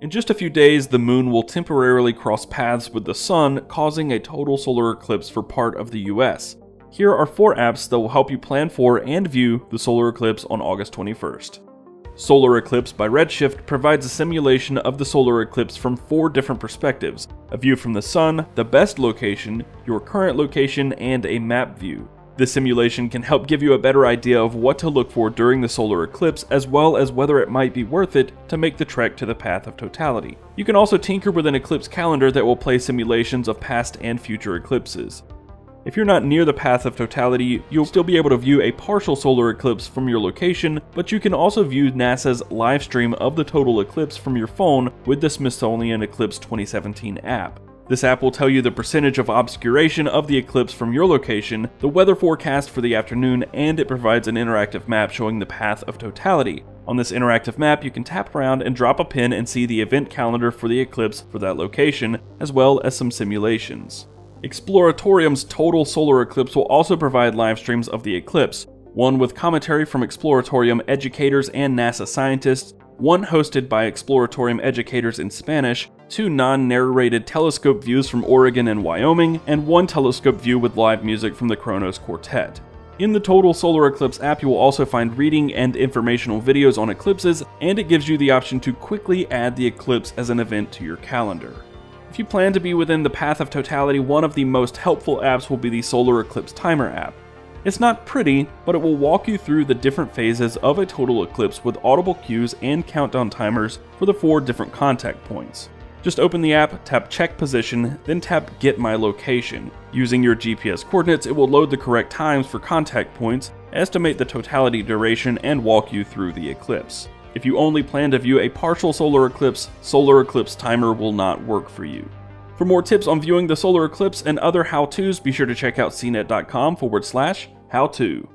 In just a few days, the moon will temporarily cross paths with the sun, causing a total solar eclipse for part of the US. Here are four apps that will help you plan for and view the solar eclipse on August 21st. Solar Eclipse by Redshift provides a simulation of the solar eclipse from four different perspectives a view from the sun, the best location, your current location, and a map view. This simulation can help give you a better idea of what to look for during the solar eclipse, as well as whether it might be worth it to make the trek to the path of totality. You can also tinker with an eclipse calendar that will play simulations of past and future eclipses. If you're not near the path of totality, you'll still be able to view a partial solar eclipse from your location, but you can also view NASA's live stream of the total eclipse from your phone with the Smithsonian Eclipse 2017 app. This app will tell you the percentage of obscuration of the eclipse from your location, the weather forecast for the afternoon, and it provides an interactive map showing the path of totality. On this interactive map, you can tap around and drop a pin and see the event calendar for the eclipse for that location, as well as some simulations. Exploratorium's total solar eclipse will also provide live streams of the eclipse, one with commentary from Exploratorium educators and NASA scientists, one hosted by Exploratorium educators in Spanish, two non-narrated telescope views from Oregon and Wyoming, and one telescope view with live music from the Kronos Quartet. In the Total Solar Eclipse app, you will also find reading and informational videos on eclipses, and it gives you the option to quickly add the eclipse as an event to your calendar. If you plan to be within the path of totality, one of the most helpful apps will be the Solar Eclipse Timer app. It's not pretty, but it will walk you through the different phases of a total eclipse with audible cues and countdown timers for the four different contact points. Just open the app, tap Check Position, then tap Get My Location. Using your GPS coordinates, it will load the correct times for contact points, estimate the totality duration, and walk you through the eclipse. If you only plan to view a partial solar eclipse, Solar Eclipse Timer will not work for you. For more tips on viewing the solar eclipse and other how-tos, be sure to check out cnet.com forward slash how to.